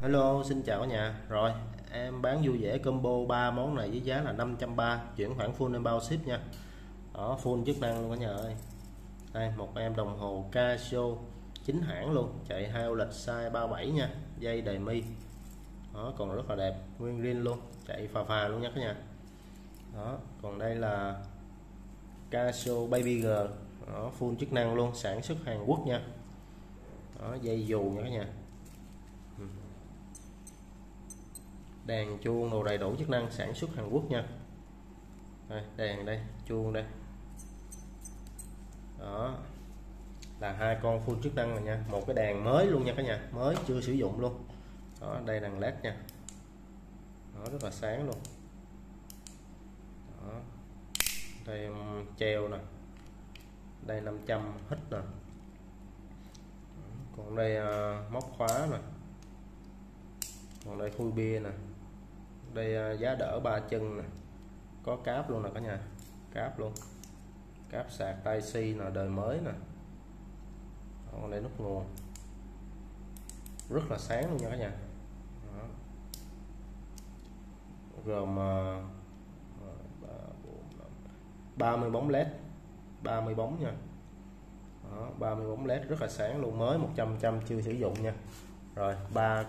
Hello, xin chào cả nhà. Rồi, em bán vui vẻ combo 3 món này với giá là 530, chuyển khoản full em bao ship nha. Đó, full chức năng luôn cả nhà ơi. Đây, một em đồng hồ Casio chính hãng luôn, chạy hai lịch size 37 nha, dây đầy mi. Đó, còn rất là đẹp, nguyên zin luôn, chạy phà phà luôn nha cả nhà. Đó, còn đây là Casio Baby G, đó, full chức năng luôn, sản xuất Hàn Quốc nha. Đó, dây dù nha cả nhà. Đèn chuông đồ đầy đủ chức năng sản xuất Hàn Quốc nha. Đây, đèn đây chuông đây. Đó. Là hai con full chức năng này nha. Một cái đèn mới luôn nha cả nhà. Mới chưa sử dụng luôn. Đó đây đèn led nha. Nó rất là sáng luôn. Đó. đây um, treo nè. Đây 500 hít nè. Còn đây uh, móc khóa nè. Còn đây khui bia nè đây à, giá đỡ ba chân nè. Có cáp luôn nè cả nhà. Cáp luôn. Cáp sạc tai si là đời mới nè. Còn đây nút nguồn. Rất là sáng luôn nha cả nhà. Đó. gồm à, 30 bóng led. 30 bóng nha. Đó, 30 bóng led rất là sáng luôn. Mới 100 trăm chưa sử dụng nha. Rồi ba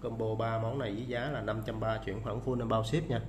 combo 3 món này với giá là 530 chuyển khoản full bao ship nha.